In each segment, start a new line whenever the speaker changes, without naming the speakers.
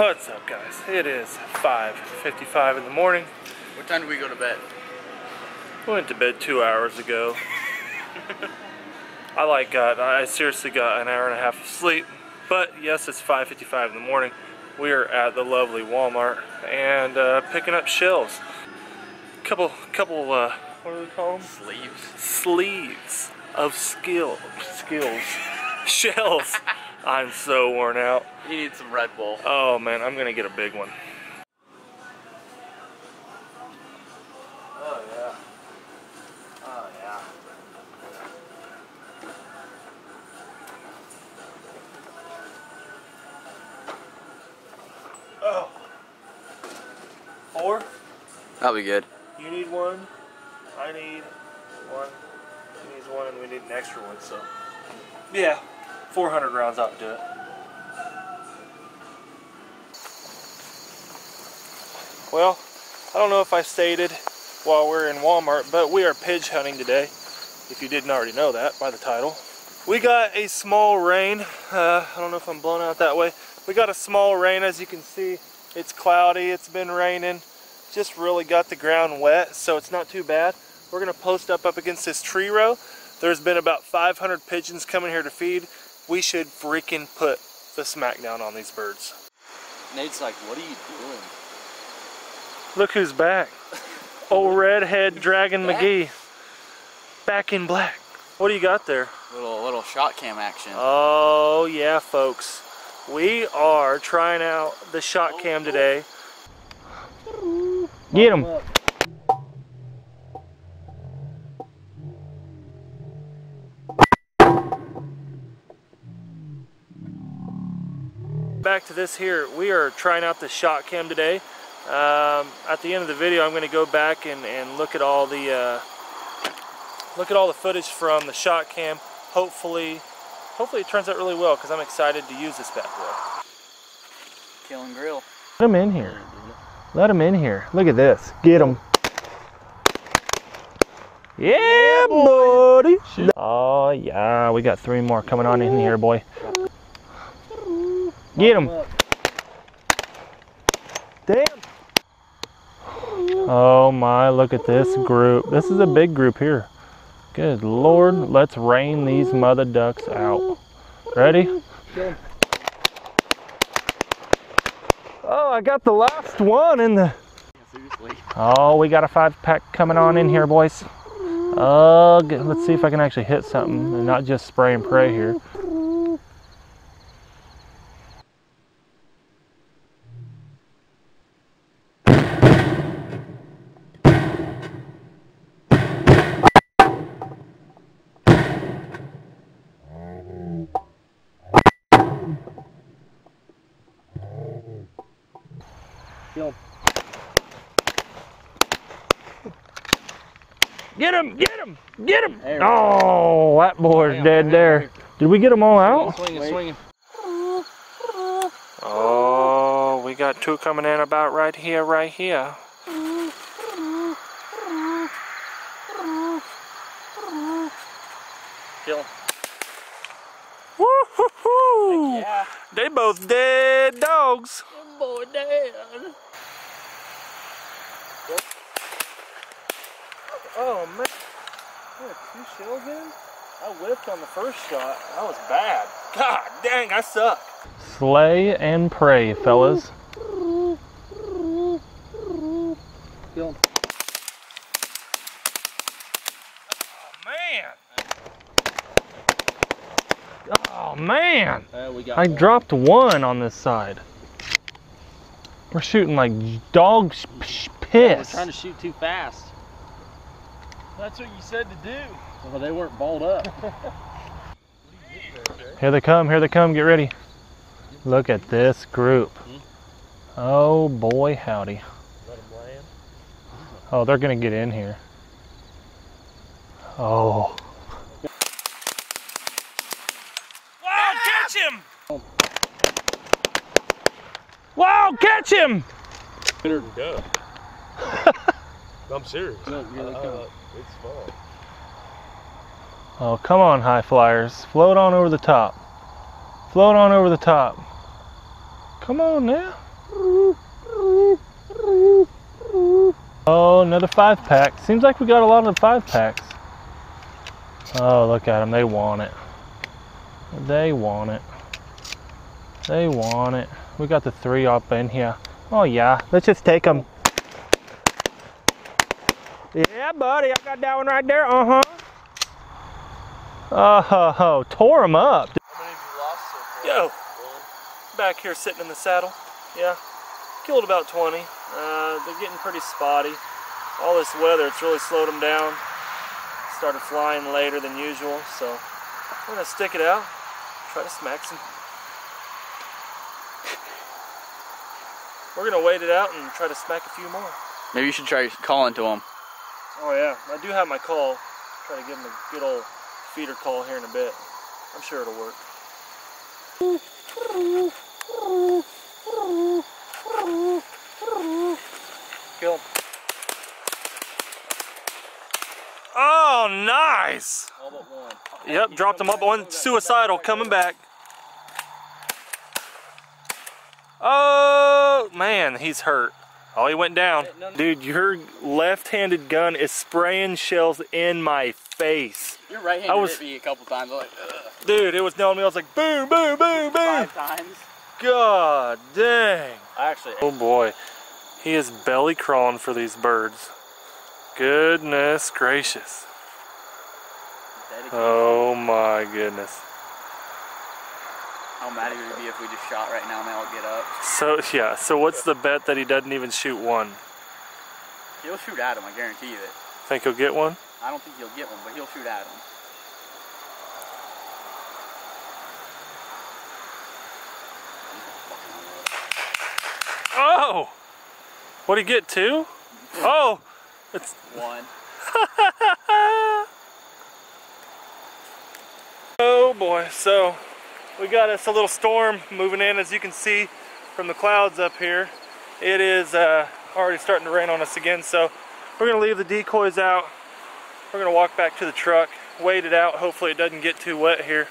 What's up guys? It is 5.55 in the morning.
What time do we go to bed?
We went to bed two hours ago. I like got, I seriously got an hour and a half of sleep. But yes, it's 5.55 in the morning. We are at the lovely Walmart and uh, picking up shelves. Couple, couple, uh, what do we call them?
Sleeves.
Sleeves of skill, skills, shells. I'm so worn out.
You need some Red Bull.
Oh man, I'm gonna get a big one.
Oh yeah. Oh yeah.
Oh. Four?
That'll be good.
You need one. I need one. He needs one, and we need an extra one. So, yeah, 400 rounds ought to do it. Well, I don't know if I stated while we're in Walmart, but we are pigeon hunting today. If you didn't already know that by the title. We got a small rain. Uh, I don't know if I'm blown out that way. We got a small rain, as you can see. It's cloudy. It's been raining just really got the ground wet, so it's not too bad. We're gonna post up up against this tree row. There's been about 500 pigeons coming here to feed. We should freaking put the smackdown on these birds.
Nate's like, what are you doing?
Look who's back. Old redhead Dragon
Back?
McGee. Back in black. What do you got there?
Little little ShotKam action.
Oh yeah, folks. We are trying out the ShotKam oh. today. Get him. Back to this here, we are trying out the ShotKam today. Um, at the end of the video, I'm going to go back and, and look at all the uh, look at all the footage from the ShotKam. Hopefully, hopefully it turns out really well because I'm excited to use this bad boy.
Kill and grill.
Let him in here. Let him in here. Look at this. Get him. Yeah, buddy. Oh, yeah. We got three more coming on in here, boy. Get him. Damn. Oh, my. Look at this group. This is a big group here. Good Lord. Let's rain these mother ducks out. Ready? Oh, I got the last one in the... Oh, we got a five pack coming on in here, boys. G- let's see if I can actually hit something and not just spray and pray here. Get him! Get him! Get him! Oh, that boy's
Hang on,
dead there. Did we get them all out?
Swinging, swinging.
Oh, we got two coming in about right here, right here.
Kill him.
Woo-hoo-hoo!
Yeah.
They both dead dogs.
Boy, dad.
Oh man, two shells in. I whipped on the first shot. That was bad. God dang, I suck. Slay and pray, fellas. Man. Oh man.
Uh,
I
one.
dropped one on this side. We're shooting like dog sh- sh-
We're trying to shoot too fast.
That's what you said to do.
Well, they weren't balled up.
Here they come, here they come, get ready. Look at this group. Hmm? Oh boy, howdy. Oh, they're gonna get in here. Oh. Wow, catch him! Wow, catch him!
Go. I'm serious.
Look, here they come.
Uh, It's fun.
Oh, come on, high flyers. Float on over the top. Float on over the top. Come on now. Oh, another five pack. Seems like we got a lot of five packs. Oh, look at them. They want it. They want it. They want it. We got the three up in here. Oh, yeah. Let's just take them. Yeah, buddy. I got that one right there. Uh-huh. Oh, tore them up.
How many have you lost so far?
Yo, back here sitting in the saddle. Yeah, killed about 20. Uh, they're getting pretty spotty. All this weather, it's really slowed them down. Started flying later than usual, so we're gonna stick it out, try to smack some. We're gonna wait it out and try to smack a few more.
Maybe you should try calling to them.
Oh yeah, I do have my call. Try to give him a good old feeder call here in a bit. I'm sure it'll work. Kill him. Oh, nice!
All but one.
Yep, dropped him up. One suicidal coming back. Oh, man, he's hurt. Oh, he went down. Dude, your left-handed gun is spraying shells in my face.
Your right hand
I was-
hit me a couple times. Like,
Dude, it was telling me, I was like, boom, boom, boom, boom.
five times.
God dang.
I actually.
Oh boy, he is belly crawling for these birds. Goodness gracious. Oh my goodness.
How mad you gonna be if we just shot right now and they all get up?
So, yeah, so what's the bet that he doesn't even shoot one?
He'll shoot at him. I guarantee you it.
Think he'll get one?
I don't think he'll get one, but he'll shoot at him.
Oh! What'd he get, two? Oh! It's
One.
Oh boy, so we got us a little storm moving in as you can see from the clouds up here. It is uh, already starting to rain on us again, so we're gonna leave the decoys out. We're gonna walk back to the truck, wait it out. Hopefully it doesn't get too wet here.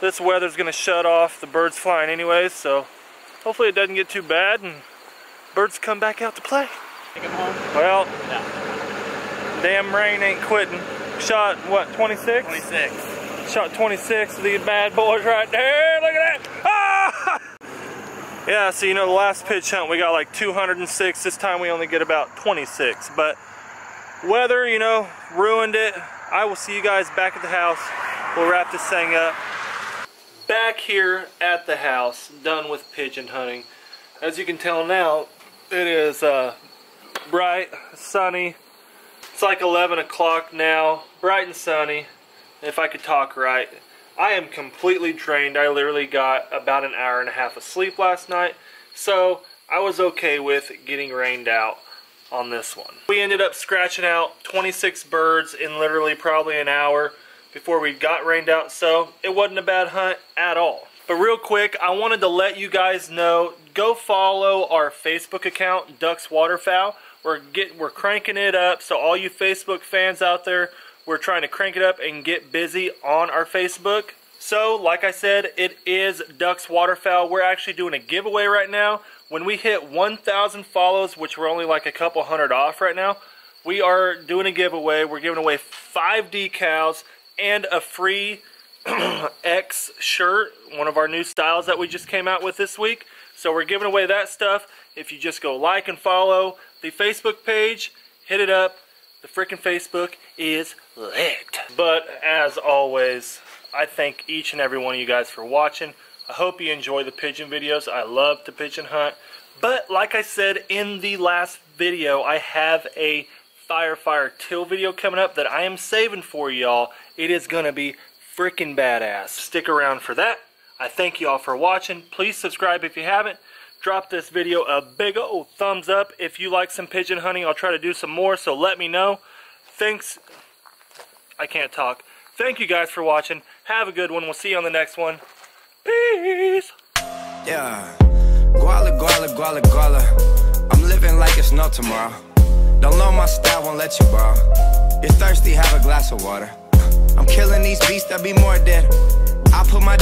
This weather's gonna shut off the birds flying anyways, so hopefully it doesn't get too bad and birds come back out to play.
Take him home.
Well,
Yeah.
damn rain ain't quitting. Shot, what, 26?
26.
Shot 26 of these bad boys right there. Look at that. Ah! Yeah, so you know the last pitch hunt we got like 206. This time we only get about 26. But weather, you know, ruined it. I will see you guys back at the house. We'll wrap this thing up. Back here at the house, done with pigeon hunting. As you can tell now, it is uh, bright, sunny. It's like 11 o'clock now, bright and sunny if I could talk right. I am completely drained. I literally got about an hour and a half of sleep last night, so I was okay with getting rained out on this one. We ended up scratching out 26 birds in literally probably an hour before we got rained out, so it wasn't a bad hunt at all. But real quick, I wanted to let you guys know, go follow our Facebook account, DUX Waterfowl. We're get we're cranking it up, so all you Facebook fans out there, we're trying to crank it up and get busy on our Facebook. So, like I said, it is DUX Waterfowl. We're actually doing a giveaway right now. When we hit 1,000 follows, which we're only like a couple hundred off right now, we are doing a giveaway. We're giving away five decals and a free X shirt, one of our new styles that we just came out with this week. So we're giving away that stuff. If you just go like and follow the Facebook page, hit it up. The freaking Facebook is lit. But as always, I thank each and every one of you guys for watching. I hope you enjoy the pigeon videos. I love to pigeon hunt. But like I said in the last video, I have a Fire Fire Till video coming up that I am saving for y'all. It is going to be freaking badass. Stick around for that. I thank y'all for watching. Please subscribe if you haven't. Drop this video a big old thumbs up. If you like some pigeon hunting, I'll try to do some more, so let me know. Thanks. I can't talk. Thank you guys for watching. Have a good one. We'll see you on the next one. Peace.
Yeah. Guala, guala, guala, guala. I'm living like it's no tomorrow. Don't know my style, won't let you borrow. You're thirsty, have a glass of water. I'm killing these beasts be more dead. I put my